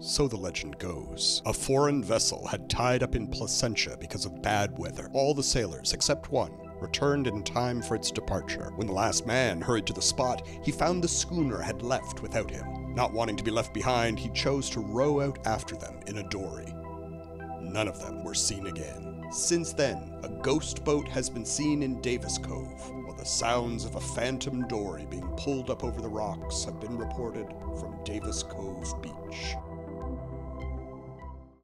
So the legend goes. A foreign vessel had tied up in Placentia because of bad weather. All the sailors, except one, returned in time for its departure. When the last man hurried to the spot, he found the schooner had left without him. Not wanting to be left behind, he chose to row out after them in a dory. None of them were seen again. Since then, a ghost boat has been seen in Davis Cove, while the sounds of a phantom dory being pulled up over the rocks have been reported from Davis Cove Beach.